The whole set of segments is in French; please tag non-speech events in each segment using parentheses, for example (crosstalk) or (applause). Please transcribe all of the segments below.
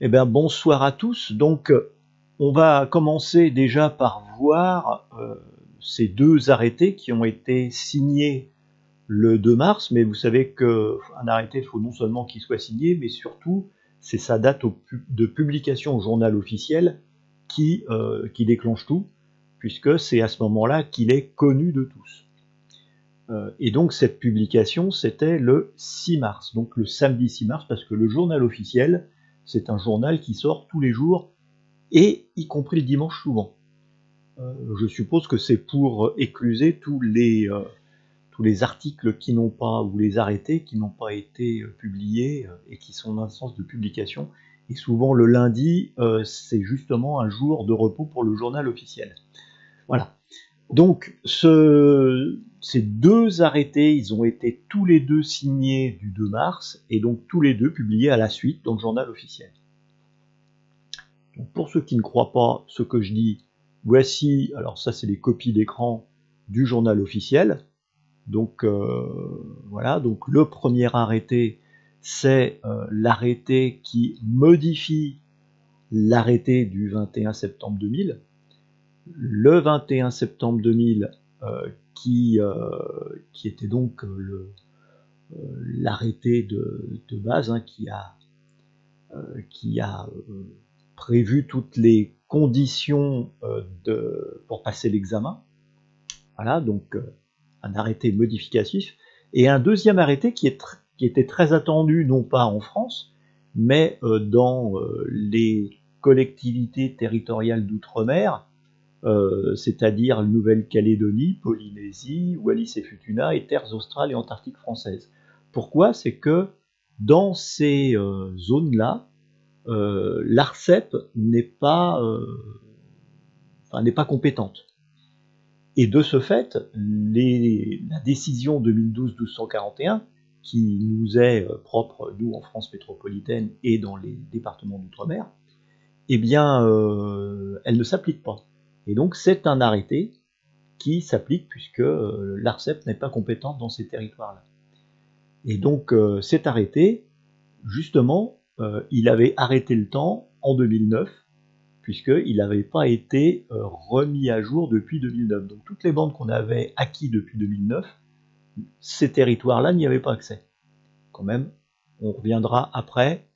Eh bien, bonsoir à tous. Donc, on va commencer déjà par voir euh, ces deux arrêtés qui ont été signés le 2 mars, mais vous savez qu'un arrêté, il faut non seulement qu'il soit signé, mais surtout, c'est sa date de publication au journal officiel qui, euh, qui déclenche tout, puisque c'est à ce moment-là qu'il est connu de tous. Euh, et donc cette publication, c'était le 6 mars, donc le samedi 6 mars, parce que le journal officiel, c'est un journal qui sort tous les jours, et y compris le dimanche souvent. Euh, je suppose que c'est pour écluser tous les, euh, tous les articles qui n'ont pas, ou les arrêtés qui n'ont pas été publiés et qui sont dans le sens de publication. Et souvent le lundi, c'est justement un jour de repos pour le journal officiel. Voilà. Donc ce, ces deux arrêtés, ils ont été tous les deux signés du 2 mars et donc tous les deux publiés à la suite dans le journal officiel. Pour ceux qui ne croient pas ce que je dis, voici, alors ça c'est les copies d'écran du journal officiel. Donc euh, voilà, donc le premier arrêté, c'est euh, l'arrêté qui modifie l'arrêté du 21 septembre 2000. Le 21 septembre 2000, qui, euh, qui était donc euh, euh, l'arrêté de, base hein, qui a, qui a prévu toutes les conditions de, pour passer l'examen. Voilà, donc un arrêté modificatif. Et un deuxième arrêté qui, est qui était très attendu, non pas en France, mais dans les collectivités territoriales d'outre-mer, euh, c'est-à-dire Nouvelle-Calédonie, Polynésie, Wallis et Futuna et terres australes et antarctiques françaises. Pourquoi? C'est que dans ces euh, zones-là, euh, l'ARCEP n'est pas, n'est pas compétente. Et de ce fait, la décision 2012-1241, qui nous est propre, nous, en France métropolitaine et dans les départements d'outre-mer, eh bien, elle ne s'applique pas. Et donc c'est un arrêté qui s'applique puisque euh, l'ARCEP n'est pas compétente dans ces territoires-là. Et donc euh, cet arrêté, justement, euh, il avait arrêté le temps en 2009 puisqu'il n'avait pas été remis à jour depuis 2009. Donc toutes les bandes qu'on avait acquis depuis 2009, ces territoires-là n'y avaient pas accès. Quand même, on reviendra après,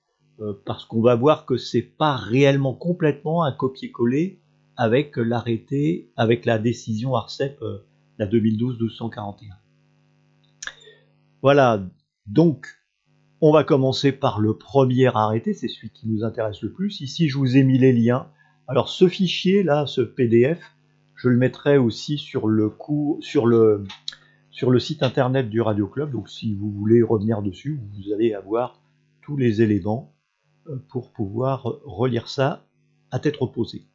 parce qu'on va voir que c'est pas réellement complètement un copier-coller avec l'arrêté, avec la décision ARCEP, euh, la 2012-1241. Voilà, donc on va commencer par le premier arrêté, c'est celui qui nous intéresse le plus. Ici, je vous ai mis les liens. Alors ce fichier là, ce PDF, je le mettrai aussi sur le, sur le, site internet du Radio Club. Donc si vous voulez revenir dessus, vous allez avoir tous les éléments euh, pour pouvoir relire ça à tête reposée.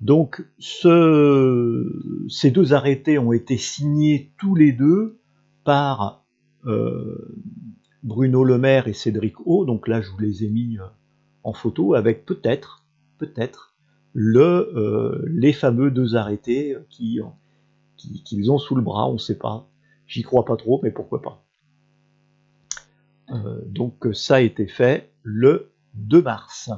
Donc ces deux arrêtés ont été signés tous les deux par euh, Bruno Le Maire et Cédric O. Donc là, je vous les ai mis euh, en photo avec peut-être, peut-être, euh, les fameux deux arrêtés qu'ils qui, ont sous le bras. On ne sait pas. J'y crois pas trop, mais pourquoi pas. donc ça a été fait le 2 mars.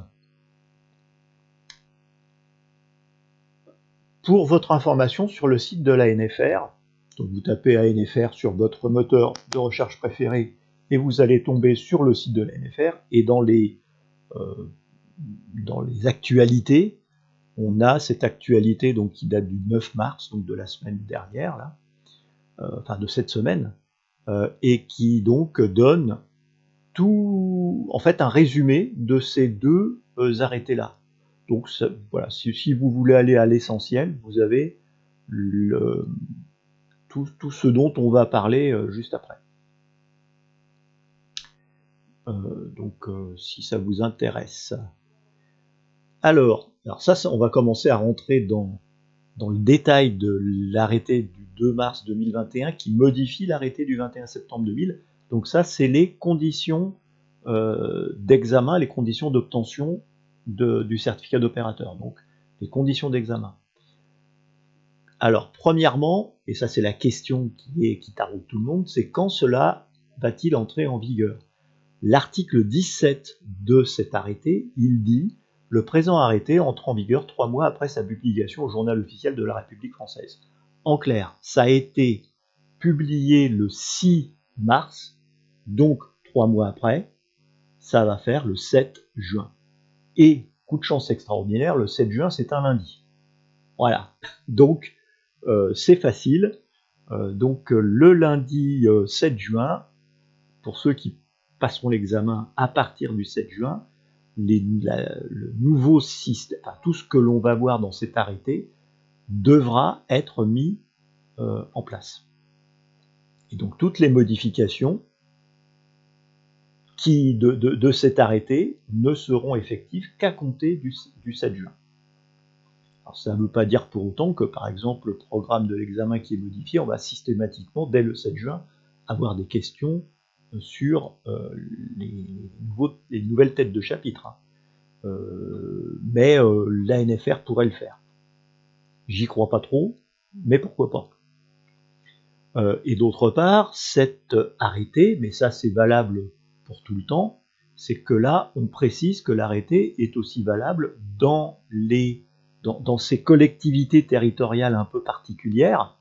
Pour votre information sur le site de l'ANFR, donc vous tapez ANFR sur votre moteur de recherche préféré et vous allez tomber sur le site de l'ANFR et dans les, euh, dans les actualités, on a cette actualité donc, qui date du 9 mars, donc de la semaine dernière, là, euh, enfin de cette semaine, euh, et qui donc donne tout, en fait, un résumé de ces deux arrêtés-là. Donc voilà, si, vous voulez aller à l'essentiel, vous avez tout, ce dont on va parler euh, juste après. Euh, donc euh, si ça vous intéresse. Alors, alors ça, on va commencer à rentrer dans, dans le détail de l'arrêté du 2 mars 2021 qui modifie l'arrêté du 21 septembre 2000. Donc ça, c'est les conditions d'examen, les conditions d'obtention du certificat d'opérateur, donc les conditions d'examen. Alors, premièrement, et ça c'est la question qui, est, qui tout le monde, c'est quand cela va-t-il entrer en vigueur? L'article 17 de cet arrêté, il dit le présent arrêté entre en vigueur trois mois après sa publication au journal officiel de la République française. En clair, ça a été publié le 6 mars, donc trois mois après, ça va faire le 7 juin. Et, coup de chance extraordinaire, le 7 juin, c'est un lundi. Voilà. Donc, euh, c'est facile. Euh, donc, le lundi 7 euh, juin, pour ceux qui passeront l'examen à partir du 7 juin, le nouveau système, tout ce que l'on va voir dans cet arrêté devra être mis euh, en place. Et donc toutes les modifications qui, de, cet arrêté ne seront effectives qu'à compter du, 7 juin. Alors ça ne veut pas dire pour autant que par exemple le programme de l'examen qui est modifié, on va systématiquement dès le 7 juin avoir des questions sur euh, les, nouvelles têtes de chapitre. Hein. Euh, mais euh, l'ANFR pourrait le faire. J'y crois pas trop, mais pourquoi pas. et d'autre part, cet arrêté, mais ça c'est valable pour tout le temps, c'est que là, on précise que l'arrêté est aussi valable dans, les, dans ces collectivités territoriales un peu particulières,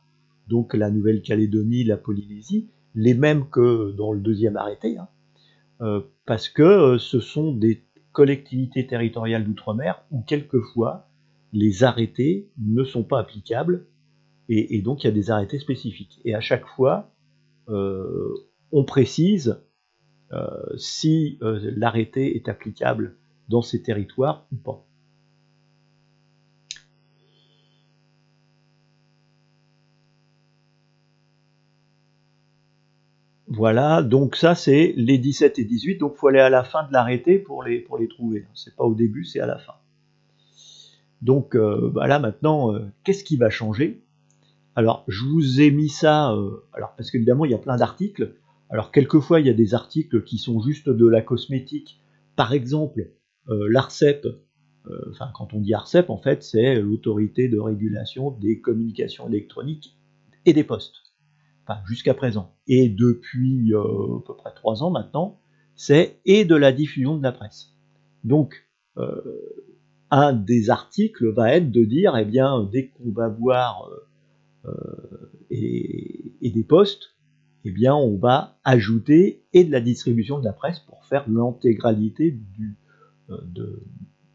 donc la Nouvelle-Calédonie, la Polynésie, les mêmes que dans le deuxième arrêté, hein. euh, parce que euh, ce sont des collectivités territoriales d'outre-mer où quelquefois les arrêtés ne sont pas applicables et, donc il y a des arrêtés spécifiques. Et à chaque fois, euh, on précise si l'arrêté est applicable dans ces territoires ou pas. Voilà, donc ça c'est les 17 et 18, donc il faut aller à la fin de l'arrêté pour les, pour les trouver. C'est pas au début, c'est à la fin. Donc euh, bah là maintenant, euh, qu'est-ce qui va changer? Alors je vous ai mis ça, euh, alors parce qu'évidemment il y a plein d'articles. Alors quelquefois il y a des articles qui sont juste de la cosmétique. Par exemple, l'ARCEP, enfin quand on dit ARCEP en fait c'est l'autorité de régulation des communications électroniques et des postes jusqu'à présent, et depuis euh, à peu près trois ans maintenant, c'est et de la diffusion de la presse. Donc, euh, un des articles va être de dire, eh bien, dès qu'on va voir euh, et, des postes, eh bien, on va ajouter et de la distribution de la presse pour faire l'intégralité de,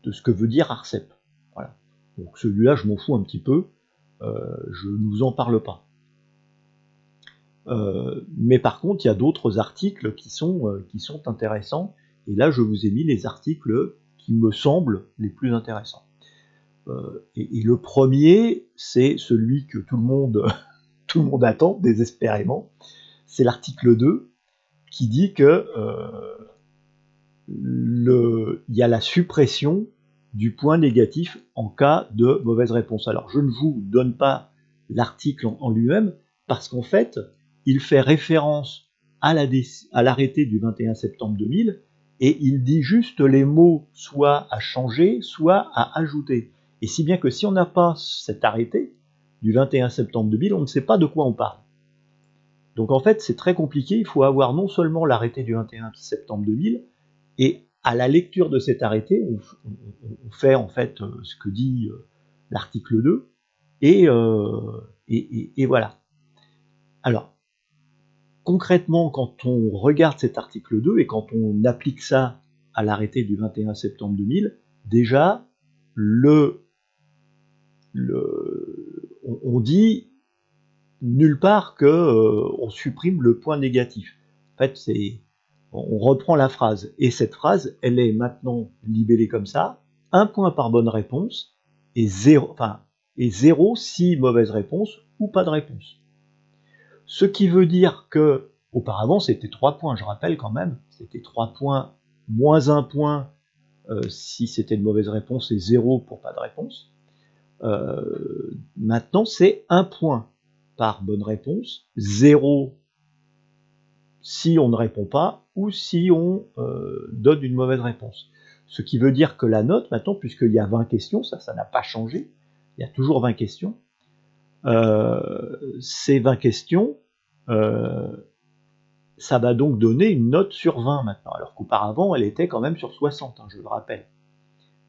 de, ce que veut dire ARCEP. Voilà. Donc celui-là, je m'en fous un petit peu, je ne vous en parle pas. Euh, mais par contre, il y a d'autres articles qui sont, euh, intéressants. Et là, je vous ai mis les articles qui me semblent les plus intéressants. Euh, et, le premier, c'est celui que tout le monde, (laughs) tout le monde attend désespérément. C'est l'article 2 qui dit que le, il y a la suppression du point négatif en cas de mauvaise réponse. Alors, je ne vous donne pas l'article en lui-même parce qu'en fait, il fait référence à l'arrêté du 21 septembre 2000 et il dit juste les mots soit à changer, soit à ajouter. Et si bien que si on n'a pas cet arrêté du 21 septembre 2000, on ne sait pas de quoi on parle. Donc en fait, c'est très compliqué. Il faut avoir non seulement l'arrêté du 21 septembre 2000, et à la lecture de cet arrêté, on, fait en fait euh, ce que dit euh, l'article 2, euh, et, et voilà. Alors, concrètement, quand on regarde cet article 2 et quand on applique ça à l'arrêté du 21 septembre 2000, déjà, le, le, on, dit nulle part que euh, on supprime le point négatif. En fait, c'est, on reprend la phrase et cette phrase, elle est maintenant libellée comme ça un point par bonne réponse et zéro, enfin, et zéro si mauvaise réponse ou pas de réponse. Ce qui veut dire que auparavant c'était 3 points, je rappelle quand même, c'était 3 points moins 1 point euh, si c'était une mauvaise réponse et 0 pour pas de réponse. Euh, maintenant c'est 1 point par bonne réponse, 0 si on ne répond pas ou si on euh, donne une mauvaise réponse. Ce qui veut dire que la note maintenant, puisqu'il y a 20 questions, ça, ça n'a pas changé, il y a toujours 20 questions, ces 20 questions, euh, ça va donc donner une note sur 20 maintenant, alors qu'auparavant elle était quand même sur 60, hein, je le rappelle.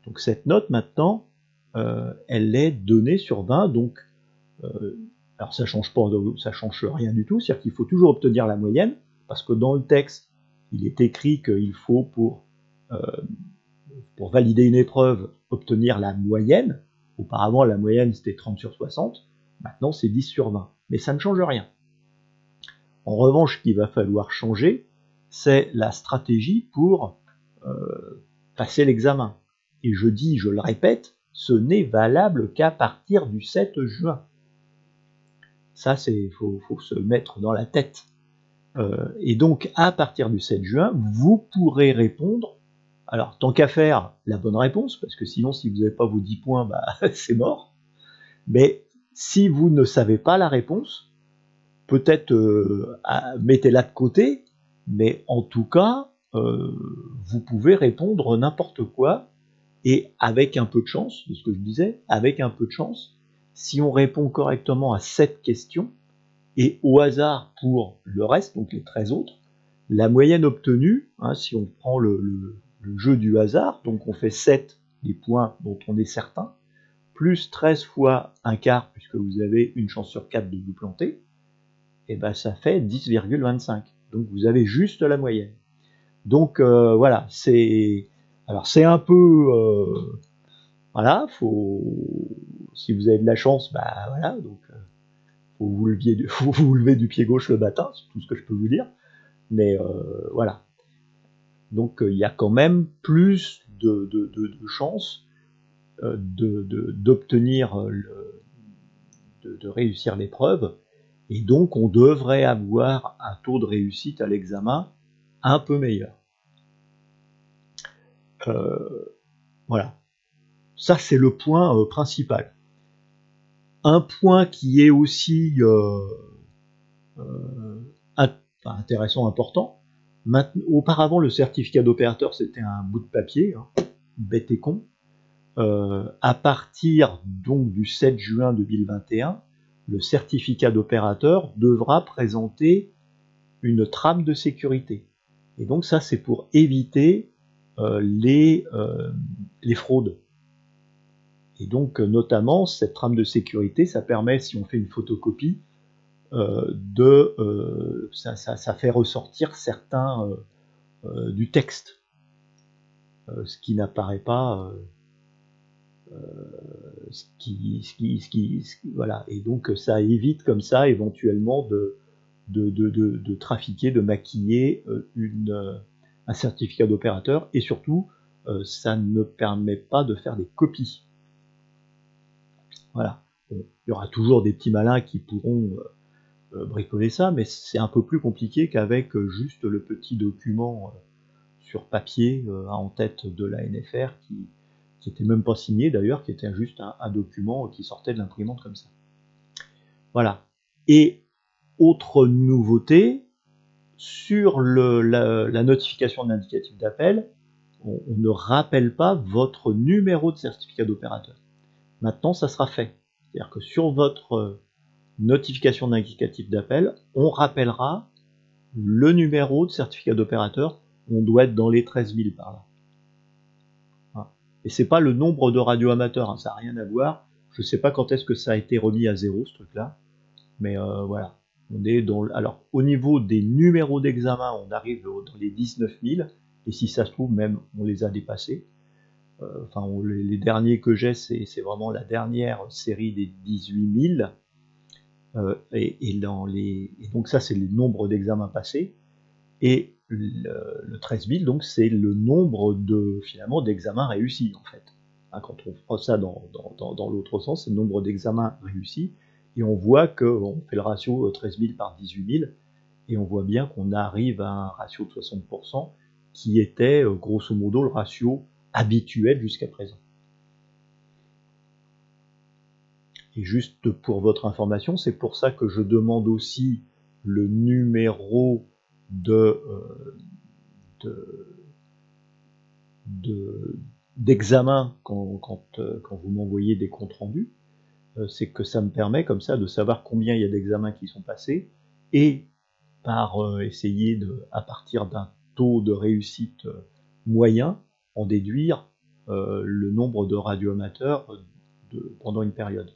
Donc cette note maintenant, euh, elle est donnée sur 20, donc euh, alors ça change pas, ça change rien du tout, c'est-à-dire qu'il faut toujours obtenir la moyenne, parce que dans le texte, il est écrit qu'il faut pour, euh, valider une épreuve obtenir la moyenne. Auparavant, la moyenne c'était 30 sur 60, maintenant c'est 10 sur 20, mais ça ne change rien. En revanche, ce qu'il va falloir changer, c'est la stratégie pour euh, passer l'examen. Et je dis, je le répète, ce n'est valable qu'à partir du 7 juin. Ça, c'est faut, se mettre dans la tête. Euh, et donc, à partir du 7 juin, vous pourrez répondre. Alors, tant qu'à faire la bonne réponse, parce que sinon, si vous n'avez pas vos 10 points, bah, (laughs) c'est mort. Mais si vous ne savez pas la réponse, peut-être euh, mettez-la de côté, mais en tout cas, euh, vous pouvez répondre n'importe quoi, et avec un peu de chance, de ce que je disais, avec un peu de chance, si on répond correctement à cette question, et au hasard pour le reste, donc les 13 autres, la moyenne obtenue, hein, si on prend le, jeu du hasard, donc on fait 7 des points dont on est certain, plus 13 fois un quart, puisque vous avez une chance sur 4 de vous planter, et eh ben ça fait 10,25. Donc vous avez juste la moyenne. Donc euh, voilà, c'est alors c'est un peu euh, voilà, faut si vous avez de la chance, bah voilà, donc euh, faut vous (laughs) vous lever du pied gauche le matin, c'est tout ce que je peux vous dire. Mais voilà. Donc il y a quand même plus de, de, chances d'obtenir de, réussir l'épreuve et donc on devrait avoir un taux de réussite à l'examen un peu meilleur. Euh, voilà. Ça, c'est le point euh, principal. Un point qui est aussi euh, intéressant, important. auparavant, le certificat d'opérateur, c'était un bout de papier, hein, bête et con. à partir donc du 7 juin 2021, le certificat d'opérateur devra présenter une trame de sécurité. Et donc ça, c'est pour éviter euh, euh, les fraudes. Et donc, notamment, cette trame de sécurité, ça permet, si on fait une photocopie, euh, de, ça, ça, fait ressortir certains du texte, ce qui n'apparaît pas euh, ce qui, voilà. Et donc ça évite comme ça éventuellement de, trafiquer, de maquiller euh, euh, un certificat d'opérateur et surtout ça ne permet pas de faire des copies. Voilà. il y aura toujours des petits malins qui pourront bricoler ça, mais c'est un peu plus compliqué qu'avec juste le petit document sur papier en tête de la NFR qui, qui était même pas signé d'ailleurs, qui était juste un, document qui sortait de l'imprimante comme ça. Voilà. Et autre nouveauté, sur la, notification d'indicatif d'appel, on, ne rappelle pas votre numéro de certificat d'opérateur. Maintenant, ça sera fait. C'est-à-dire que sur votre notification d'indicatif d'appel, on rappellera le numéro de certificat d'opérateur. On doit être dans les 13 000 par là. Et c'est pas le nombre de radioamateurs, hein, ça n'a rien à voir. Je sais pas quand est-ce que ça a été remis à zéro ce truc-là, mais euh, voilà. On est dans, alors au niveau des numéros d'examen, on arrive dans les 19 000, et si ça se trouve même, on les a dépassés. Euh, enfin, les, derniers que j'ai, c'est vraiment la dernière série des 18 000. Euh, et, dans donc ça, c'est le nombre d'examens passés. Et le, 13 000, donc c'est le nombre de finalement d'examens réussis en fait. Hein, quand on prend ça dans, l'autre sens, c'est le nombre d'examens réussis, et on voit qu'on fait le ratio 13 000 par 18 000, et on voit bien qu'on arrive à un ratio de 60%, qui était euh, grosso modo le ratio habituel jusqu'à présent. Et juste pour votre information, c'est pour ça que je demande aussi le numéro de, euh, d'examen quand, euh, quand, vous m'envoyez des comptes rendus, euh, c'est que ça me permet comme ça de savoir combien il y a d'examens qui sont passés et par essayer de, à partir d'un taux de réussite moyen, en déduire le nombre de radioamateurs pendant une période.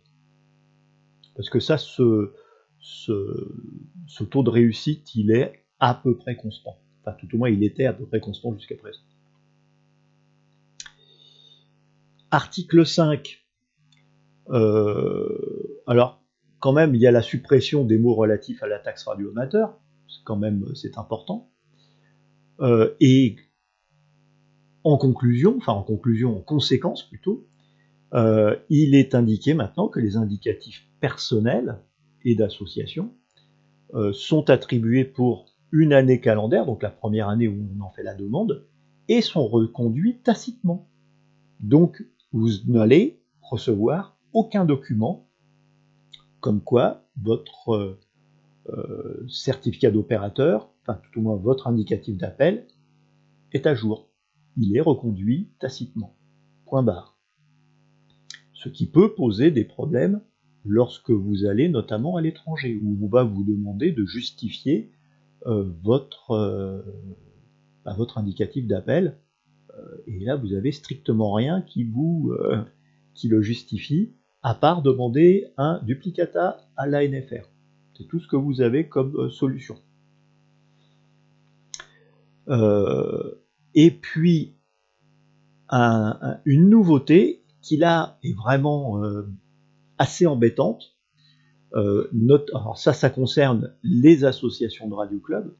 Parce que ça, ce, ce, taux de réussite, il est à peu près constant. Enfin, tout au moins, il était à peu près constant jusqu'à présent. Article 5. Euh, alors, quand même, il y a la suppression des mots relatifs à la taxe radioamateur. Quand même, c'est important. Euh, et en conclusion, enfin en conclusion, en conséquence plutôt, euh, il est indiqué maintenant que les indicatifs personnels et d'association euh, sont attribués pour une année calendaire, donc la première année où on en fait la demande, et sont reconduits tacitement. Donc vous n'allez recevoir aucun document comme quoi votre euh, certificat d'opérateur, enfin tout au moins votre indicatif d'appel, est à jour. Il est reconduit tacitement. Point barre. Ce qui peut poser des problèmes lorsque vous allez notamment à l'étranger, où on va vous demander de justifier euh, votre, euh, bah, votre indicatif d'appel, euh, et là vous avez strictement rien qui vous qui le justifie, à part demander un duplicata à l'ANFR. C'est tout ce que vous avez comme solution. Et puis, une nouveauté qui là est vraiment assez embêtante. Euh, alors ça, ça concerne les associations de radio club.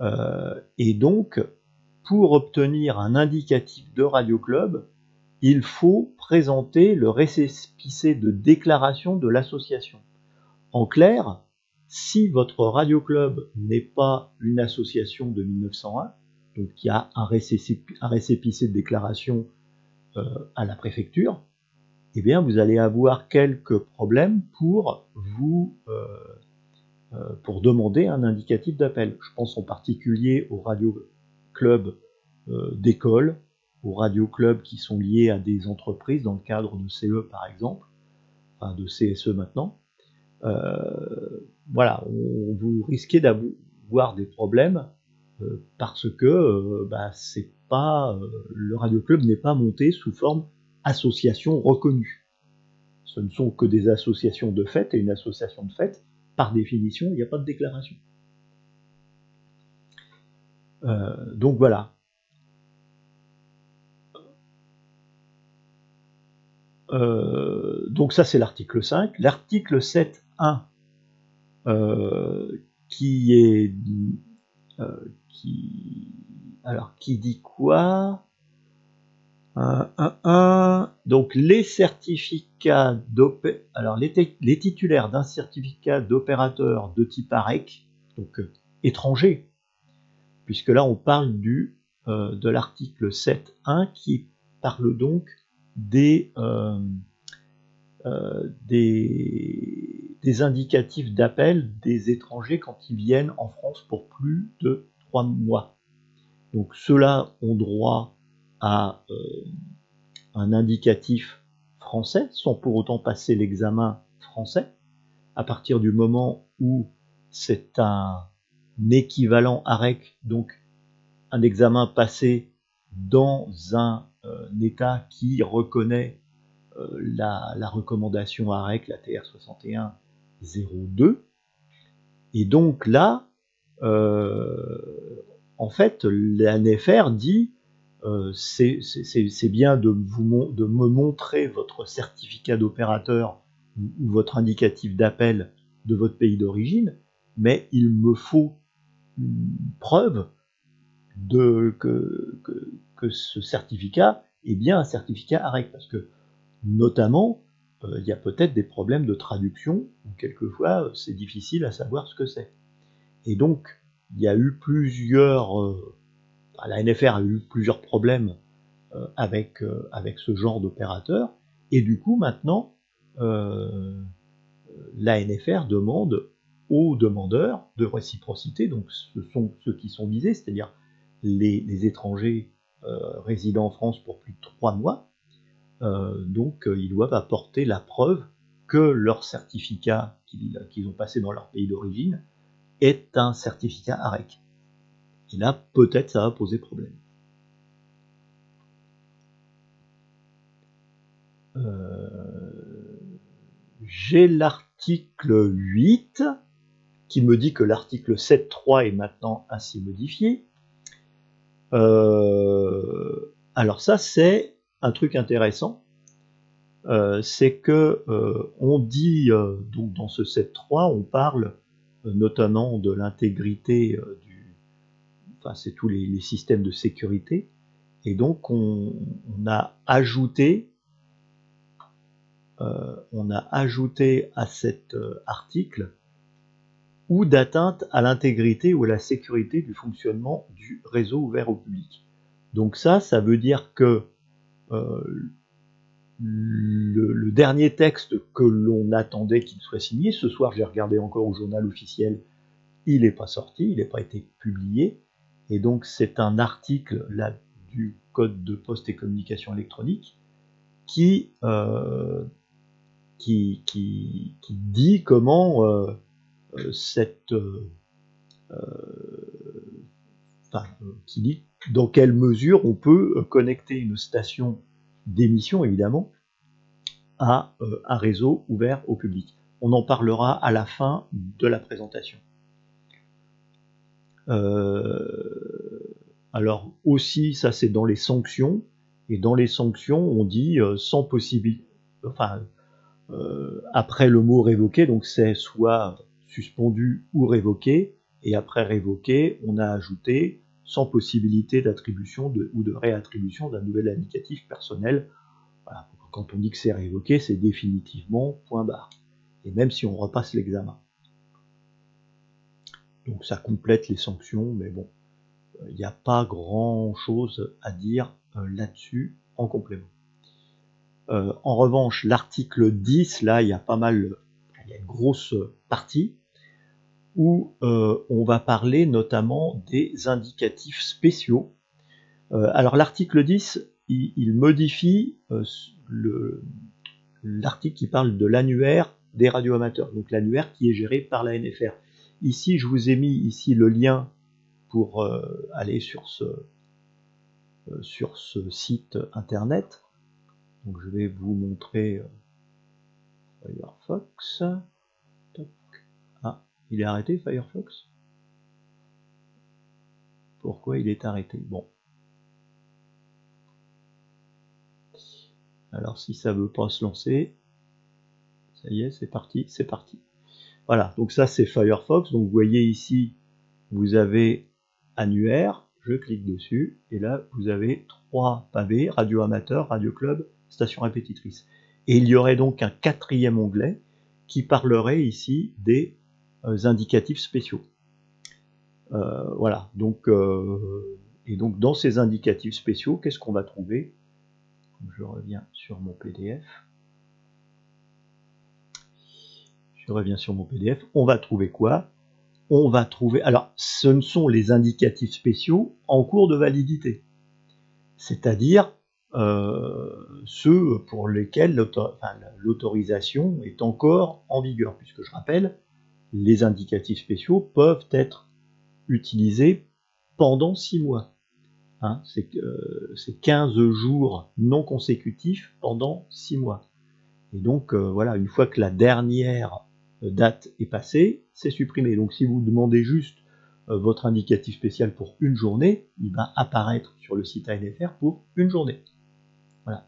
Euh, et donc, pour obtenir un indicatif de radio club, il faut présenter le récépissé de déclaration de l'association. En clair, si votre radio club n'est pas une association de 1901, donc y a un, récépissé, de déclaration euh, à la préfecture, eh bien, vous allez avoir quelques problèmes pour vous euh, euh, pour demander un indicatif d'appel. Je pense en particulier aux radio clubs d'école, aux radio clubs qui sont liés à des entreprises dans le cadre de CE par exemple, enfin de CSE maintenant. voilà, vous risquez d'avoir des problèmes parce que bah, c'est pas le radio club n'est pas monté sous forme associations reconnues. Ce ne sont que des associations de fait, et une association de fait, par définition, il n'y a pas de déclaration. Euh, donc voilà. Euh, donc ça c'est l'article 5. L'article 7.1 euh, qui est alors qui dit quoi? Donc les certificats alors les, titulaires d'un certificat d'opérateur de type AREC, donc euh, étranger, puisque là on parle euh, de l'article 7.1 qui parle donc euh, des, des indicatifs d'appel des étrangers quand ils viennent en France pour plus de trois mois. Donc ceux-là ont droit à euh, un indicatif français sans pour autant passer l'examen français. À partir du moment où c'est un équivalent AREC, donc un examen passé dans un, euh, État qui reconnaît euh, la, recommandation AREC, la TR 6102. Et donc là, en fait, l'ANFR dit euh, c'est bien de, vous, de me montrer votre certificat d'opérateur ou, votre indicatif d'appel de votre pays d'origine, mais il me faut une preuve de, que, que, ce certificat est bien un certificat AREC, parce que notamment, euh, il y a peut-être des problèmes de traduction, ou quelquefois c'est difficile à savoir ce que c'est. Et donc, il y a eu plusieurs... Euh, la NFR a eu plusieurs problèmes euh, avec, euh, avec ce genre d'opérateur, et du coup maintenant, la NFR demande aux demandeurs de réciprocité, donc ce sont ceux qui sont visés, c'est-à-dire les, étrangers résidant en France pour plus de trois mois, donc ils doivent apporter la preuve que leur certificat qu'ils ont passé dans leur pays d'origine est un certificat AREC. Et là, peut-être ça va poser problème. Euh, j'ai l'article 8 qui me dit que l'article 7.3 est maintenant ainsi modifié. Euh, alors ça, c'est un truc intéressant. Euh, c'est que on dit donc dans ce 7.3, on parle notamment de l'intégrité du, enfin c'est tous les, systèmes de sécurité, et donc on a ajouté euh, on a ajouté à cet euh, article ou d'atteinte à l'intégrité ou à la sécurité du fonctionnement du réseau ouvert au public. Donc ça, ça veut dire que euh, le, dernier texte que l'on attendait qu'il soit signé, ce soir j'ai regardé encore au journal officiel, il n'est pas sorti, il n'a pas été publié, et donc c'est un article là du Code de poste et communication électronique qui qui, qui, dit comment euh, euh, cette euh, enfin, qui dit dans quelle mesure on peut connecter une station d'émission évidemment à un réseau ouvert au public. On en parlera à la fin de la présentation. alors aussi, ça c'est dans les sanctions, et dans les sanctions, on dit sans possibilité, enfin euh, après le mot révoqué, donc c'est soit suspendu ou révoqué, et après révoqué, on a ajouté sans possibilité d'attribution ou de réattribution d'un nouvel indicatif personnel. Quand on dit que c'est révoqué, c'est définitivement point barre. Et même si on repasse l'examen. Donc ça complète les sanctions, mais bon, il n'y a pas grand chose à dire euh, là-dessus en complément. Euh, en revanche, l'article 10, là, il y a pas mal, il y a une grosse partie où euh, on va parler notamment des indicatifs spéciaux. Euh, alors l'article 10, il, modifie l'article qui parle de l'annuaire des radioamateurs, donc l'annuaire qui est géré par la NFR. Ici, je vous ai mis ici le lien pour aller sur ce, sur ce site internet. Donc je vais vous montrer euh, Firefox. Il est arrêté Firefox? Pourquoi il est arrêté? Bon. Alors si ça veut pas se lancer, ça y est, c'est parti, c'est parti. Voilà, donc ça c'est Firefox. Donc vous voyez ici, vous avez annuaire, je clique dessus, et là vous avez trois pavés, radio amateur, radio club, station répétitrice. Et il y aurait donc un quatrième onglet qui parlerait ici des indicatifs spéciaux. Euh, voilà, donc, euh, et donc dans ces indicatifs spéciaux, qu'est-ce qu'on va trouver? Je reviens sur mon PDF. Je reviens sur mon PDF. On va trouver quoi? On va trouver. Alors, ce ne sont les indicatifs spéciaux en cours de validité. C'est-à-dire euh, ceux pour lesquels l'autorisation est encore en vigueur, puisque je rappelle, les indicatifs spéciaux peuvent être utilisés pendant 6 mois. Hein, c'est 15 jours non consécutifs pendant 6 mois. Et donc euh, voilà, une fois que la dernière date est passée, c'est supprimé. Donc si vous demandez juste euh, votre indicatif spécial pour une journée, il va apparaître sur le site ANFR pour une journée.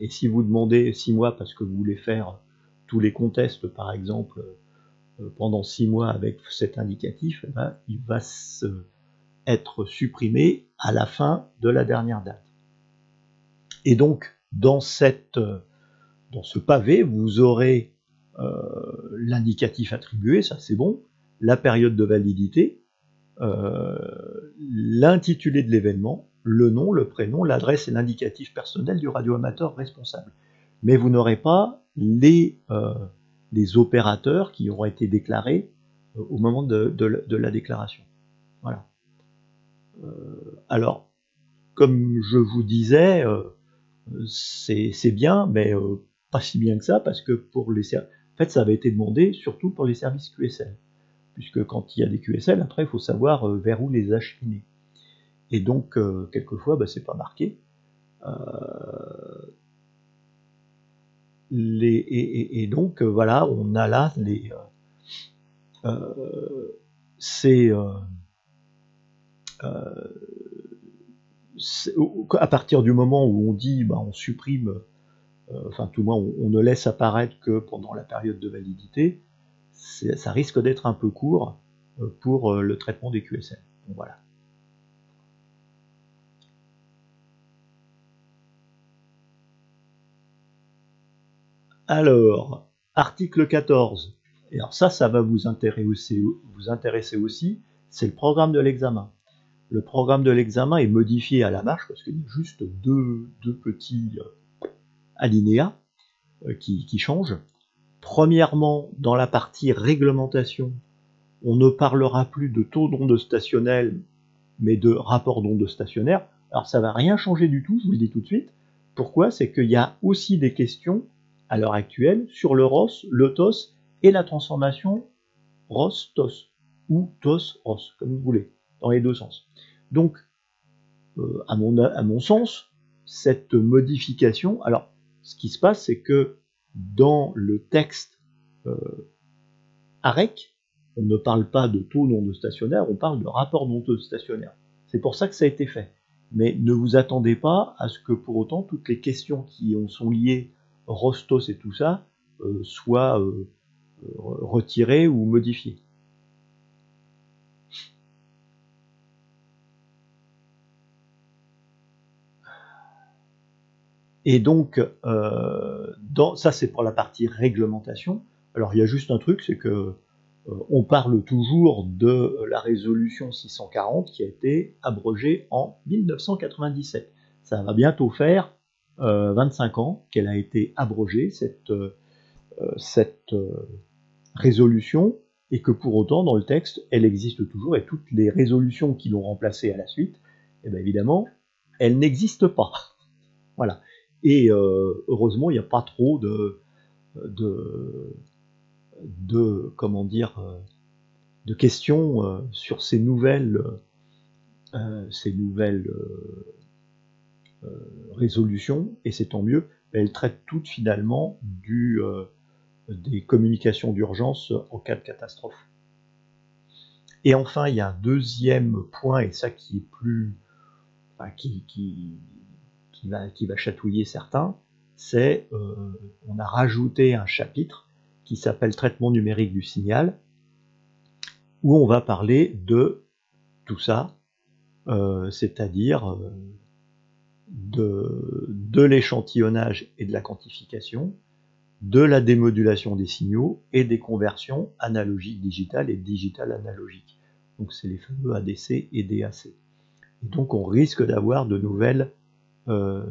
Et si vous demandez 6 mois parce que vous voulez faire tous les contests, par exemple, euh, pendant 6 mois avec cet indicatif, eh ben, il va être supprimé à la fin de la dernière date. Et donc, dans, cette, dans ce pavé, vous aurez euh, l'indicatif attribué, ça c'est bon, la période de validité, euh, l'intitulé de l'événement, le nom, le prénom, l'adresse et l'indicatif personnel du radioamateur responsable. Mais vous n'aurez pas les, euh, les, opérateurs qui auront été déclarés euh, au moment de, la déclaration. Voilà. Euh, alors, comme je vous disais, c'est bien, mais pas si bien que ça, parce que pour les en fait, ça avait été demandé surtout pour les services QSL. puisque quand il y a des QSL, après, il faut savoir euh, vers où les acheminer. Et donc, euh, quelquefois, bah, c'est pas marqué. Et, donc, voilà, on a là les. c'est à partir du moment où on dit bah, on supprime, enfin tout le moins on, ne laisse apparaître que pendant la période de validité, ça risque d'être un peu court euh, pour euh, le traitement des QSL. voilà. Alors, article 14. Et alors ça, ça va vous intéresser, aussi, c'est le programme de l'examen. Le programme de l'examen est modifié à la marche parce qu'il y a juste deux, petits euh, alinéas qui, qui changent. Premièrement, dans la partie réglementation, on ne parlera plus de taux d'onde stationnelle, mais de rapport d'onde stationnaire. Alors ça va rien changer du tout, je vous le dis tout de suite. Pourquoi? C'est qu'il y a aussi des questions à l'heure actuelle sur le ROS, le TOS et la transformation ROS-TOS ou TOS-ROS, comme vous voulez, dans les deux sens. Donc, euh, à, mon, à mon sens, cette modification, alors ce qui se passe, c'est que dans le texte euh, AREC, on ne parle pas de taux non stationnaire, on parle de rapport non stationnaire. C'est pour ça que ça a été fait. Mais ne vous attendez pas à ce que pour autant toutes les questions qui sont liées Rostos et tout ça euh, soient euh, retirées ou modifiées. Et donc, euh, ça c'est pour la partie réglementation. Alors il y a juste un truc, c'est que on parle toujours de la résolution 640 qui a été abrogée en 1997. Ça va bientôt faire 25 euh, ans qu'elle a été abrogée, cette, cette résolution, et que pour autant, dans le texte, elle existe toujours, et toutes les résolutions qui l'ont remplacée à la suite, eh bien évidemment, elles n'existent pas. (laughs) Voilà. Et euh, heureusement, il n'y a pas trop de, de, comment dire, euh, de questions euh, sur ces nouvelles, ces nouvelles résolutions, et c'est tant mieux. Elles traitent toutes finalement du, des communications d'urgence en cas de catastrophe. Et enfin, il y a un deuxième point, et ça qui est plus, qui, qui, qui va, chatouiller certains, c'est euh, on a rajouté un chapitre qui s'appelle traitement numérique du signal, où on va parler de tout ça, euh, c'est-à-dire euh, de, l'échantillonnage et de la quantification, de la démodulation des signaux et des conversions analogiques digitales et digitales analogiques. Donc c'est les fameux ADC et DAC. Et donc on risque d'avoir de nouvelles euh,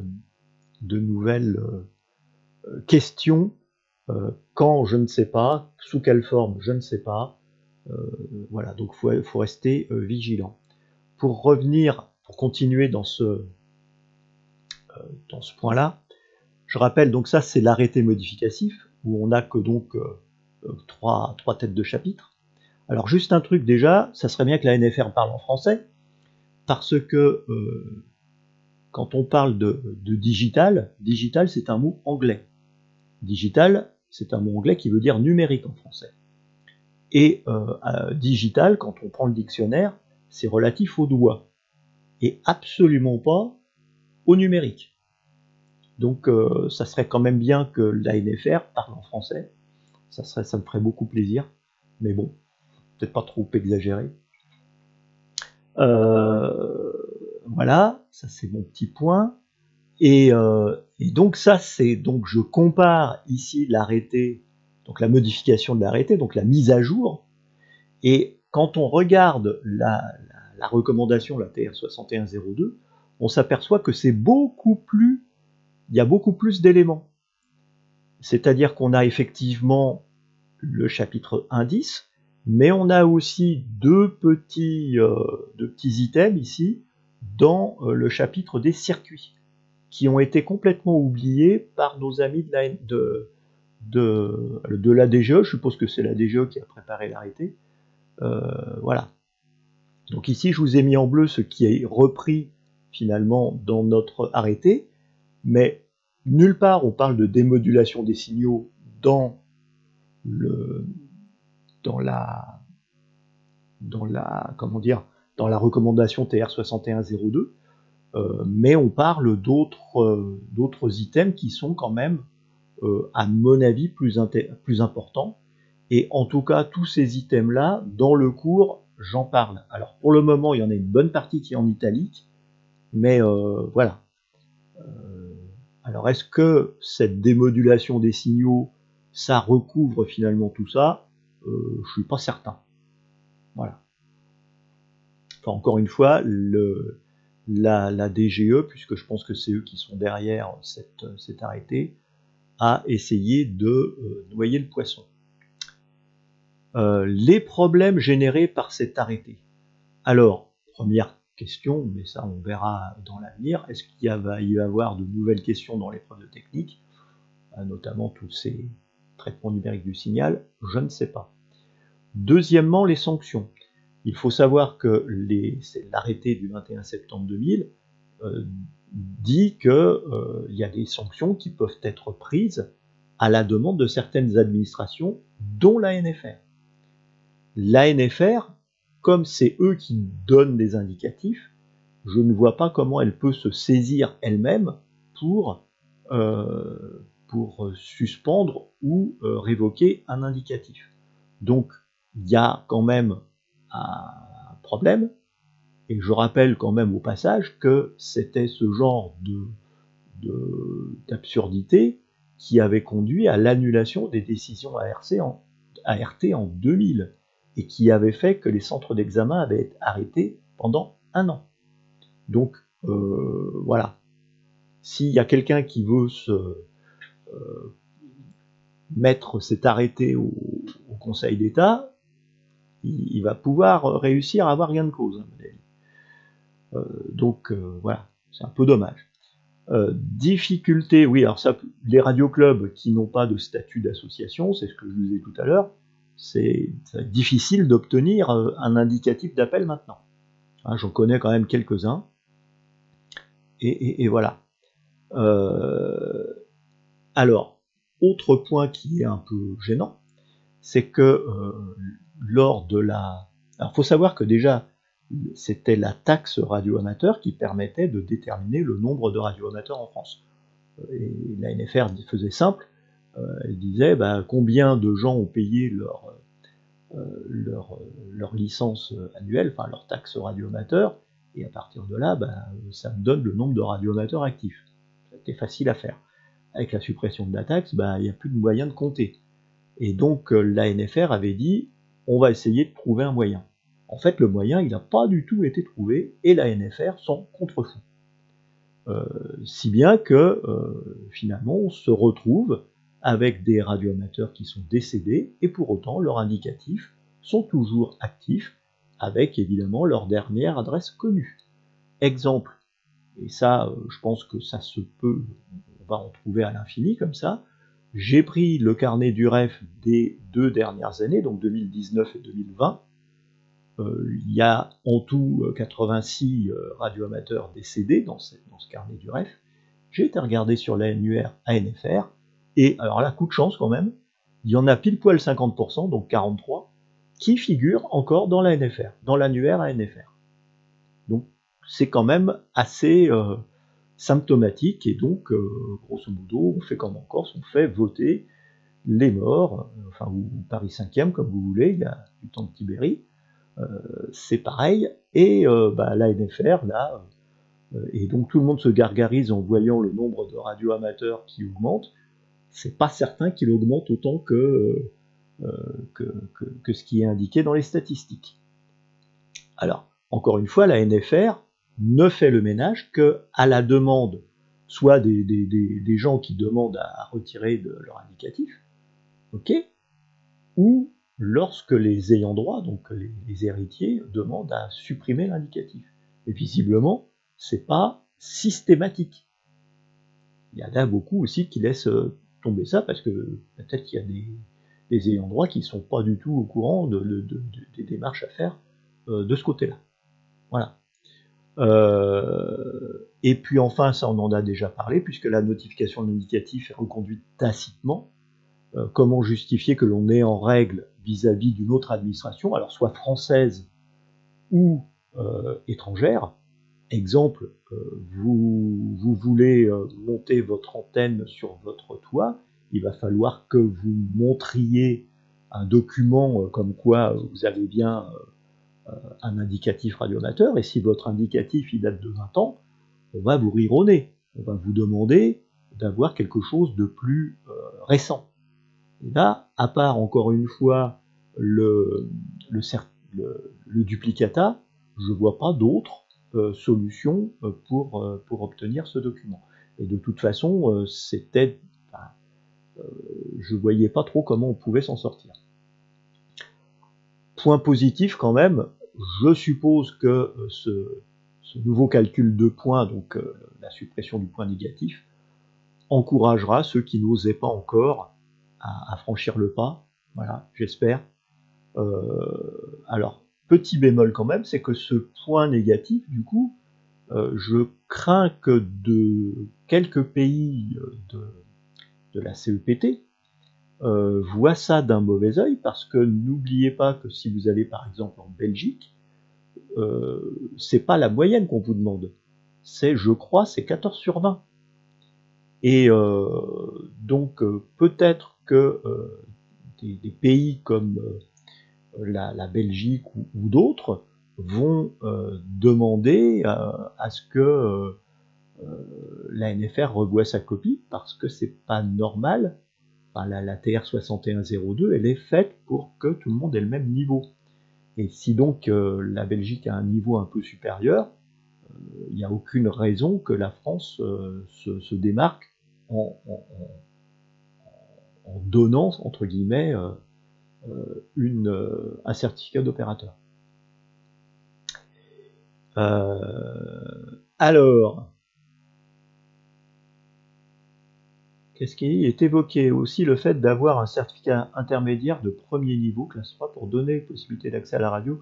euh, questions euh, quand je ne sais pas, sous quelle forme je ne sais pas. voilà, donc il faut, rester vigilant. Pour revenir, pour continuer dans ce, dans ce point-là, je rappelle, donc ça c'est l'arrêté modificatif, où on n'a que donc trois, trois, têtes de chapitre. Alors juste un truc déjà, ça serait bien que la NFR parle en français, parce que quand on parle de, digital, digital c'est un mot anglais. Digital, c'est un mot anglais qui veut dire numérique en français. Et euh, digital, quand on prend le dictionnaire, c'est relatif au doigt. Et absolument pas au numérique. Donc euh, ça serait quand même bien que l'ANFR parle en français. Ça, serait, ça me ferait beaucoup plaisir. Mais bon, peut-être pas trop exagéré. Euh, voilà, ça c'est mon petit point. Euh, et, donc ça c'est donc je compare ici l'arrêté, donc la modification de l'arrêté, donc la mise à jour. Et quand on regarde la, recommandation, la TR 6102, on s'aperçoit que c'est beaucoup plus, il y a beaucoup plus d'éléments. C'est-à-dire qu'on a effectivement le chapitre indice, mais on a aussi deux petits, euh, deux petits items ici dans euh, le chapitre des circuits, qui ont été complètement oubliés par nos amis de la, de, de, la DGE, je suppose que c'est la DGE qui a préparé l'arrêté, voilà. Donc ici, je vous ai mis en bleu ce qui est repris finalement dans notre arrêté, mais nulle part on parle de démodulation des signaux dans la recommandation TR6102, euh, mais on parle d'autres euh, d'autres items qui sont quand même euh, à mon avis plus, plus importants. Et en tout cas, tous ces items-là, dans le cours, j'en parle. Alors pour le moment, il y en a une bonne partie qui est en italique, mais voilà. alors est-ce que cette démodulation des signaux, ça recouvre finalement tout ça? Euh, Je suis pas certain. Voilà. Enfin, encore une fois, la, DGE, puisque je pense que c'est eux qui sont derrière cet arrêté, a essayé de euh, noyer le poisson. Euh, les problèmes générés par cet arrêté. Alors, première question, mais ça on verra dans l'avenir, est-ce qu'il va y avoir de nouvelles questions dans l'épreuve de technique, euh, notamment tous ces traitements numériques du signal? Je ne sais pas. Deuxièmement, les sanctions. Il faut savoir que l'arrêté du 21 septembre 2000 euh, dit qu'il euh, y a des sanctions qui peuvent être prises à la demande de certaines administrations, dont l'ANFR. L'ANFR, comme c'est eux qui donnent des indicatifs, je ne vois pas comment elle peut se saisir elle-même pour, euh, suspendre ou révoquer un indicatif. Donc, il y a quand même un problème. Et je rappelle quand même au passage que c'était ce genre de d'absurdité qui avait conduit à l'annulation des décisions ARC en, ART en 2000 et qui avait fait que les centres d'examen avaient été arrêtés pendant un an. Donc euh, voilà. S'il y a quelqu'un qui veut se euh, mettre cet arrêté au Conseil d'État, il, va pouvoir réussir à avoir gain de cause, euh, donc euh, voilà, c'est un peu dommage. difficulté, oui, alors ça, les radioclubs qui n'ont pas de statut d'association, c'est ce que je vous ai tout à l'heure, c'est difficile d'obtenir un indicatif d'appel maintenant. Hein, j'en connais quand même quelques-uns. Et, voilà. alors, autre point qui est un peu gênant, c'est que lors de la... Alors, faut savoir que déjà, c'était la taxe radio-amateur qui permettait de déterminer le nombre de radio-amateurs en France. Et la NFR faisait simple, euh, elle disait bah, combien de gens ont payé leur, euh, leur, licence annuelle, enfin leur taxe radio-amateur, et à partir de là, bah, ça me donne le nombre de radio-amateurs actifs. C'était facile à faire. Avec la suppression de la taxe, bah, il n'y a plus de moyen de compter. Et donc euh, la NFR avait dit on va essayer de trouver un moyen. En fait, le moyen, il n'a pas du tout été trouvé, et la NFR s'en contrefou. Euh, si bien que euh, finalement, on se retrouve avec des radioamateurs qui sont décédés, et pour autant, leurs indicatifs sont toujours actifs, avec évidemment leur dernière adresse connue. Exemple, et ça, euh, je pense que ça se peut, on va en trouver à l'infini comme ça, j'ai pris le carnet du REF des deux dernières années, donc 2019 et 2020. Euh, il y a en tout 86 euh, radioamateurs décédés dans ce, carnet du REF. J'ai été regardé sur l'annuaire ANFR, et alors là, coup de chance quand même, il y en a pile poil 50%, donc 43, qui figurent encore dans l'ANFR, dans l'annuaire ANFR. Donc c'est quand même assez, symptomatique, et donc, euh, grosso modo, on fait comme en Corse, on fait voter les morts, euh, enfin, ou Paris 5e, comme vous voulez, il y a du temps de Tibéri, euh, c'est pareil, et bah, la NFR, là, et donc tout le monde se gargarise en voyant le nombre de radioamateurs qui augmente, c'est pas certain qu'il augmente autant que, que, que, ce qui est indiqué dans les statistiques. Alors, encore une fois, la NFR, ne fait le ménage que à la demande soit des, gens qui demandent à retirer leur indicatif, ok, ou lorsque les ayants droit, donc les, héritiers, demandent à supprimer l'indicatif. Et visiblement, c'est pas systématique. Il y en a beaucoup aussi qui laissent tomber ça parce que peut-être qu'il y a des, les ayants droit qui ne sont pas du tout au courant de, des démarches à faire de ce côté-là. Voilà. et puis enfin, ça on en a déjà parlé, puisque la notification de l'indicatif est reconduite tacitement, comment justifier que l'on est en règle vis-à-vis d'une autre administration, alors soit française ou étrangère, Exemple, euh, vous, voulez euh, monter votre antenne sur votre toit, il va falloir que vous montriez un document euh, comme quoi vous avez bien un indicatif radioamateur, et si votre indicatif il date de 20 ans, on va vous rire au nez. On va vous demander d'avoir quelque chose de plus récent. Et là, à part encore une fois le, duplicata, je vois pas d'autres solution euh, pour, euh, pour obtenir ce document. Et de toute façon, c'était, je voyais pas trop comment on pouvait s'en sortir. Point positif quand même, je suppose que ce, nouveau calcul de points, donc la suppression du point négatif, encouragera ceux qui n'osaient pas encore à, franchir le pas. Voilà, j'espère. alors, Petit bémol quand même, c'est que ce point négatif, du coup, euh, je crains que de quelques pays euh, de, la CEPT euh, voient ça d'un mauvais oeil, parce que n'oubliez pas que si vous allez par exemple en Belgique, c'est pas la moyenne qu'on vous demande. C'est, je crois, c'est 14 sur 20. Et donc peut-être que des, pays comme la, Belgique ou, d'autres vont euh, demander euh, à ce que euh, la NFR revoie sa copie parce que c'est pas normal. la, TR 6102, elle est faite pour que tout le monde ait le même niveau. Et si donc la Belgique a un niveau un peu supérieur, il n'y a aucune raison que la France se, démarque en, en, donnant, entre guillemets, euh, une, euh, un certificat d'opérateur. Euh, alors, qu'est-ce qui est évoqué aussi le fait d'avoir un certificat intermédiaire de premier niveau, classe 3, pour donner possibilité d'accès à la radio.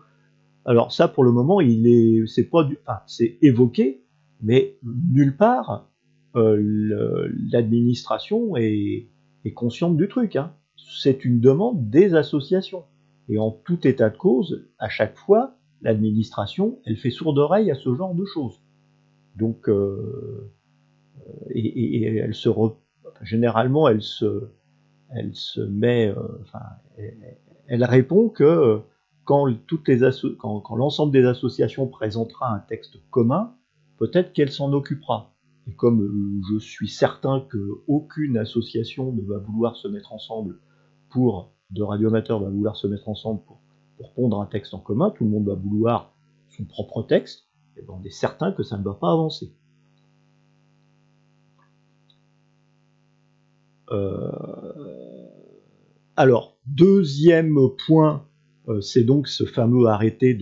Alors ça, pour le moment, il est, c'est pas du, c'est évoqué, mais nulle part l'administration est, est, consciente du truc. Hein c'est une demande des associations. Et en tout état de cause, à chaque fois, l'administration, elle fait sourde oreille à ce genre de choses. Donc, euh, et, elle se, généralement, elle se, elle se met, euh, enfin, elle, répond que quand toutes les quand, l'ensemble des associations présentera un texte commun, peut-être qu'elle s'en occupera. Et comme euh, je suis certain qu'aucune association ne va vouloir se mettre ensemble pour de radioamateurs va vouloir se mettre ensemble pour, pondre un texte en commun, tout le monde va vouloir son propre texte, et ben on est certain que ça ne va pas avancer. Euh, alors, deuxième point, euh, c'est donc ce fameux arrêté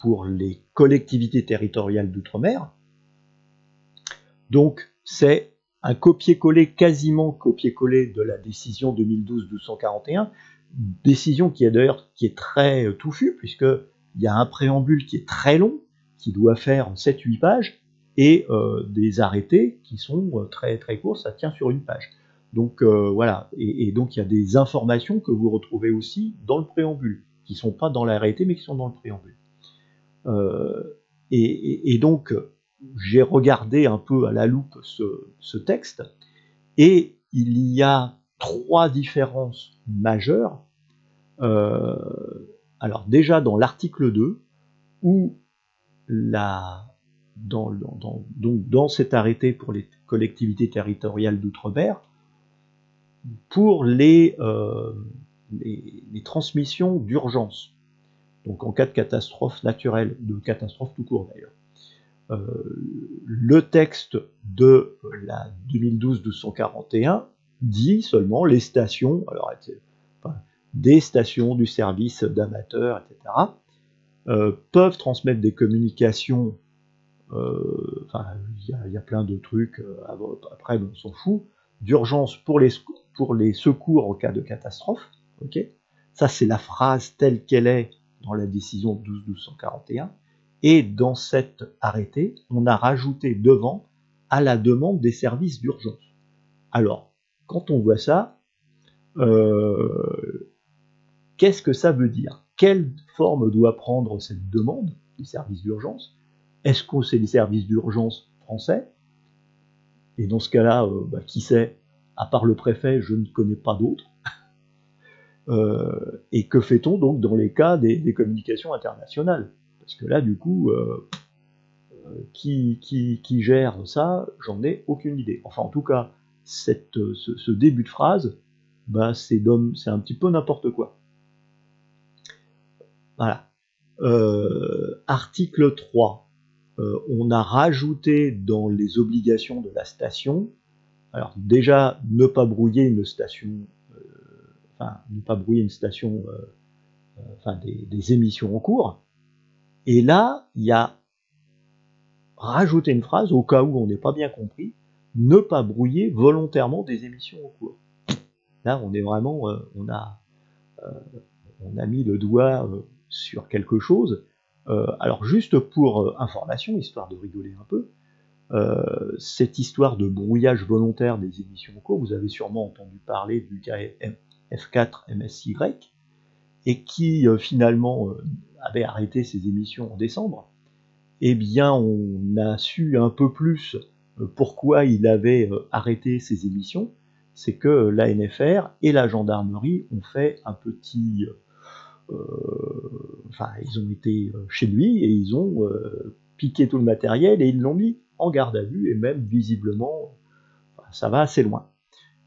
pour les collectivités territoriales d'outre-mer. Donc, c'est un copier-coller, quasiment copier-coller de la décision 2012-1241, décision qui est d'ailleurs qui est très euh, touffue, puisqu'il y a un préambule qui est très long, qui doit faire 7-8 pages, et euh, des arrêtés qui sont euh, très très courts, ça tient sur une page. Donc voilà, et, donc il y a des informations que vous retrouvez aussi dans le préambule, qui ne sont pas dans l'arrêté, mais qui sont dans le préambule. et, donc j'ai regardé un peu à la loupe ce, texte, et il y a trois différences majeures. Euh, alors déjà dans l'article 2, où la, dans, donc dans cet arrêté pour les collectivités territoriales d'outre-mer, pour les, euh, les, les, transmissions d'urgence, donc en cas de catastrophe naturelle, de catastrophe tout court d'ailleurs. Euh, le texte de la 2012-1241 dit seulement les stations, alors des stations du service d'amateurs, etc., euh, peuvent transmettre des communications. Euh, enfin, il y, a plein de trucs. après, on s'en fout. d'urgence pour les, pour les secours au cas de catastrophe. ok? Ça, c'est la phrase telle qu'elle est dans la décision 12-1241. Et dans cet arrêté, on a rajouté devant à la demande des services d'urgence. Alors, quand on voit ça, euh, qu'est-ce que ça veut dire? Quelle forme doit prendre cette demande des services d'urgence? Est-ce que c'est les services d'urgence français? Et dans ce cas-là, euh, bah, qui sait? À part le préfet, je ne connais pas d'autres. (laughs) Euh, et que fait-on donc dans les cas des, communications internationales? Parce que là, du coup, qui, qui, gère ça J'en ai aucune idée. Enfin, en tout cas, cette, ce, début de phrase, bah, c'est un petit peu n'importe quoi. Voilà. Euh, article 3. Euh, on a rajouté dans les obligations de la station, alors déjà ne pas brouiller une station, euh, enfin ne pas brouiller une station, enfin des, émissions en cours. Et là, il y a rajouté une phrase au cas où on n'est pas bien compris, ne pas brouiller volontairement des émissions en cours. Là, on est vraiment, on a, on a mis le doigt sur quelque chose. Euh, alors juste pour euh, information, histoire de rigoler un peu, euh, cette histoire de brouillage volontaire des émissions en cours, vous avez sûrement entendu parler du F4 MSY, et qui finalement avait arrêté ses émissions en décembre, eh bien on a su un peu plus pourquoi il avait arrêté ses émissions, c'est que l'ANFR et la gendarmerie ont fait un petit euh, enfin, ils ont été euh, chez lui et ils ont euh, piqué tout le matériel et ils l'ont mis en garde à vue et même visiblement, ça va assez loin.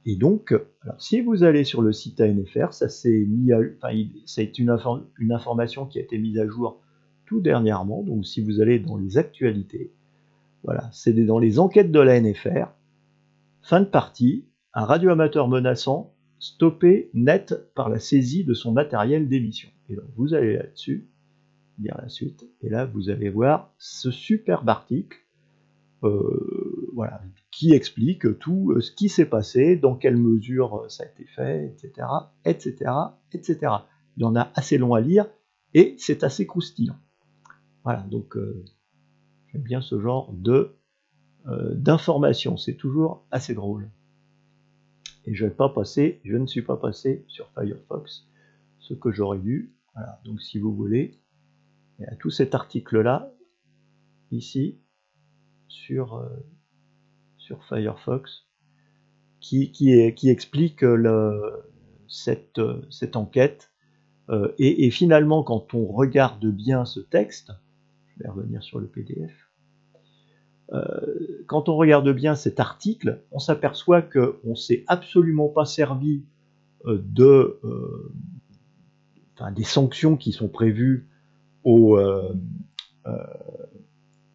Et donc, alors, si vous allez sur le site ANFR, ça c'est mis enfin, c'est une, une, information qui a été mise à jour tout dernièrement. Donc, si vous allez dans les actualités, voilà, c'est dans les enquêtes de l'ANFR. Fin de partie, un radioamateur menaçant stoppé net par la saisie de son matériel d'émission. Et donc vous allez là-dessus, lire la suite, et là vous allez voir ce superbe article euh, voilà, qui explique tout euh, ce qui s'est passé, dans quelle mesure euh, ça a été fait, etc., etc., etc. Il y en a assez long à lire et c'est assez croustillant. Voilà, donc j'aime bien ce genre de d'informations, c'est toujours assez drôle et je, pas passé, je ne suis pas passé sur Firefox, ce que j'aurais dû. Voilà, donc si vous voulez, il y a tout cet article-là, ici, sur, euh, sur Firefox, qui, explique le, cette, cette, enquête. Euh, et, finalement, quand on regarde bien ce texte, je vais revenir sur le PDF, euh, quand on regarde bien cet article, on s'aperçoit qu'on ne s'est absolument pas servi euh, de, euh, des sanctions qui sont prévues au,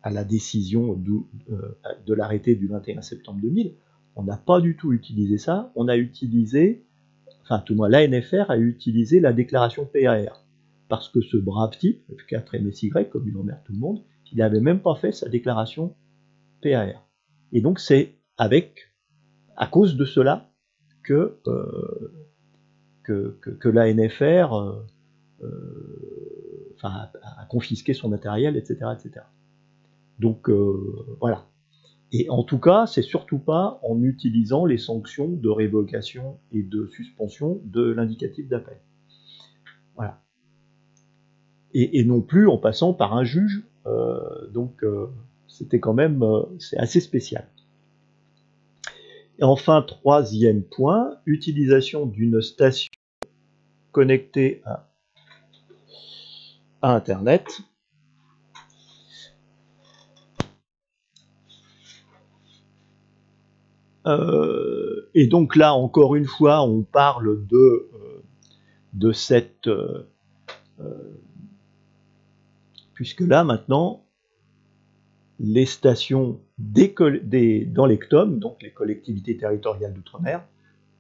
à la décision de l'arrêté du 21 septembre 2000. On n'a pas du tout utilisé ça. On a utilisé, enfin tout le moins l'ANFR a utilisé la déclaration PAR. Parce que ce brave type, F4 MSY, comme il emmerde tout le monde, il n'avait même pas fait sa déclaration PAR. Et donc c'est avec, à cause de cela, que, euh, que, que, l'ANFR euh, euh, enfin, a, confisqué son matériel, etc. etc. Donc voilà. Et en tout cas, c'est surtout pas en utilisant les sanctions de révocation et de suspension de l'indicatif d'appel. Voilà. Et, non plus en passant par un juge. donc c'était quand même euh, assez spécial. Et enfin, troisième point, utilisation d'une station connectée à, Internet. Euh, et donc là, encore une fois, on parle de, euh, de cette... puisque là, maintenant, les stations dans les CTOM, donc les collectivités territoriales d'outre-mer,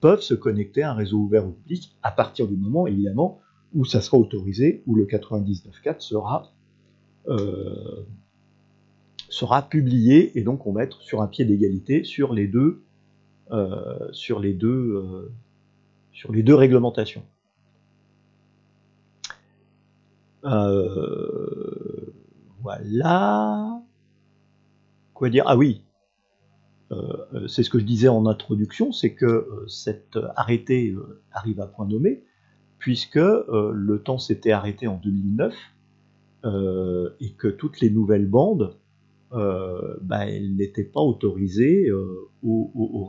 peuvent se connecter à un réseau ouvert au public à partir du moment, évidemment, où ça sera autorisé, où le 99.4 sera, euh, sera publié, et donc on va être sur un pied d'égalité sur les deux, sur, les deux, sur les deux réglementations. voilà. Quoi dire? Ah oui, c'est ce que je disais en introduction, c'est que cet arrêté arrive à point nommé, puisque le temps s'était arrêté en 2009 euh, et que toutes les nouvelles bandes, euh, bah, elles n'étaient pas autorisées euh, aux,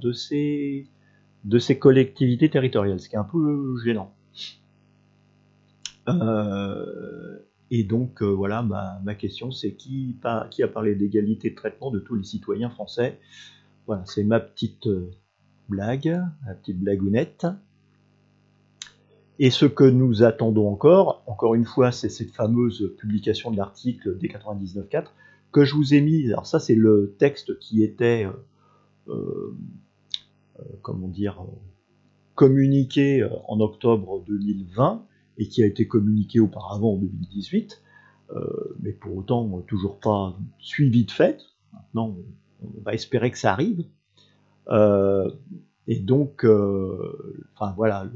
de ces, collectivités territoriales, ce qui est un peu gênant. et donc voilà, ma, ma question c'est qui, qui, a parlé d'égalité de traitement de tous les citoyens français? Voilà, c'est ma petite blague, ma petite blagounette. Et ce que nous attendons encore, encore une fois, c'est cette fameuse publication de l'article D99.4 que je vous ai mis. Alors ça, c'est le texte qui était, euh, euh, euh comment dire, communiqué en octobre 2020 et qui a été communiqué auparavant en 2018, euh, mais pour autant toujours pas suivi de fait. Maintenant, on va espérer que ça arrive. et donc, enfin voilà,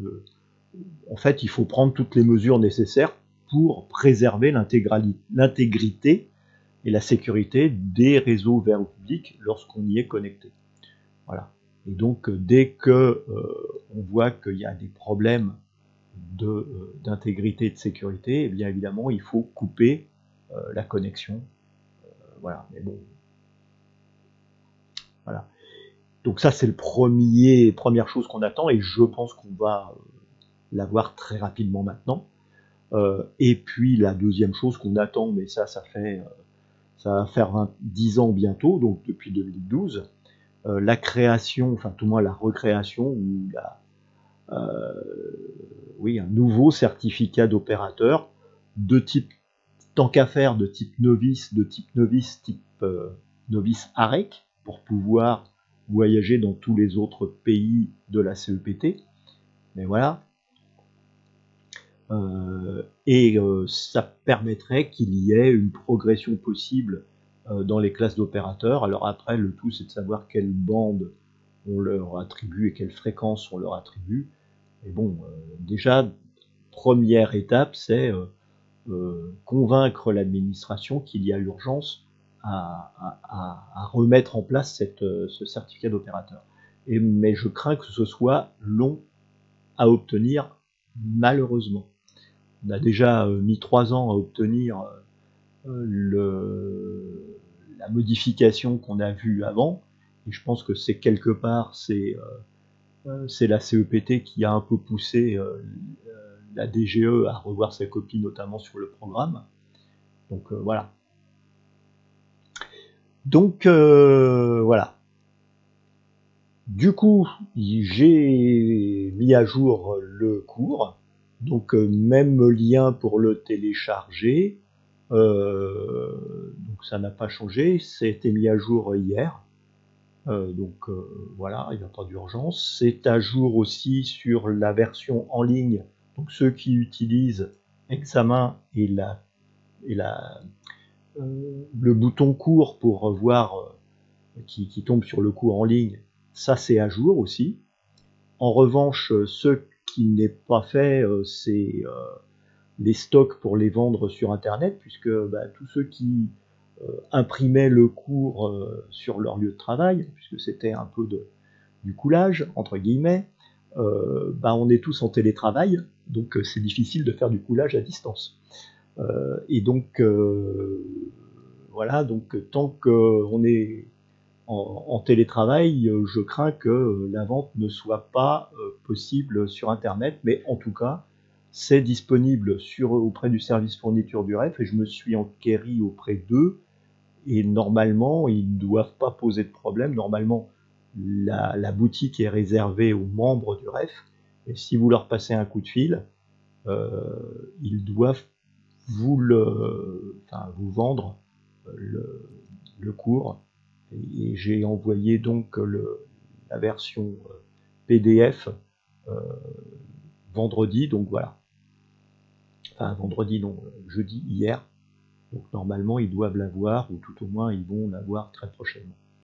en fait, il faut prendre toutes les mesures nécessaires pour préserver l'intégrité et la sécurité des réseaux vers le public lorsqu'on y est connecté. Voilà. Et donc, dès que euh, on voit qu'il y a des problèmes euh, d'intégrité et de sécurité, eh bien évidemment, il faut couper euh, la connexion. voilà. Mais bon. Voilà. Donc ça, c'est le premier, première chose qu'on attend, et je pense qu'on va l'avoir très rapidement maintenant. Euh, et puis la deuxième chose qu'on attend, mais ça, ça fait, euh, ça va faire 10 ans bientôt, donc depuis 2012, euh, la création, enfin tout moins la recréation ou la, oui, un nouveau certificat d'opérateur de type tant qu'à faire de type novice, de type novice, type novice AREC, pour pouvoir voyager dans tous les autres pays de la CEPT. Mais voilà, euh, et euh, ça permettrait qu'il y ait une progression possible euh, dans les classes d'opérateurs. Alors après, le tout, c'est de savoir quelle bande on leur attribue et quelle fréquence on leur attribue. Et bon, déjà, première étape, c'est convaincre l'administration qu'il y a urgence à, remettre en place ce certificat d'opérateur. mais je crains que ce soit long à obtenir, malheureusement on a déjà euh, mis trois ans à obtenir euh, le, la modification qu'on a vue avant, et je pense que c'est quelque part c'est euh, c'est la CEPT qui a un peu poussé la DGE à revoir sa copie, notamment sur le programme. Donc voilà. Donc voilà. Du coup, j'ai mis à jour le cours. Donc euh, même lien pour le télécharger. Euh, donc ça n'a pas changé, été mis à jour hier. Euh, donc voilà, il n'y a pas d'urgence. C'est à jour aussi sur la version en ligne. Donc ceux qui utilisent examen et, la, et la, le bouton cours pour voir qui, qui, tombe sur le cours en ligne, ça c'est à jour aussi. En revanche, ceux qui n'est pas fait, euh, c'est euh, les stocks pour les vendre sur Internet, puisque bah, tous ceux qui euh, imprimaient le cours sur leur lieu de travail, puisque c'était un peu de, du coulage, entre guillemets, bah, on est tous en télétravail, donc c'est difficile de faire du coulage à distance. et donc, voilà, donc tant qu'on est en, télétravail, euh, je crains que euh, la vente ne soit pas euh, possible sur Internet, mais en tout cas, c'est disponible auprès du service fourniture du REF et je me suis enquéri auprès d'eux. Et normalement, ils ne doivent pas poser de problème. Normalement, la, boutique est réservée aux membres du REF et si vous leur passez un coup de fil, ils doivent vous, vendre le cours et j'ai envoyé donc la version euh, PDF euh, vendredi, donc voilà. Enfin vendredi non, jeudi, hier. Donc normalement ils doivent l'avoir, ou tout au moins ils vont l'avoir très prochainement.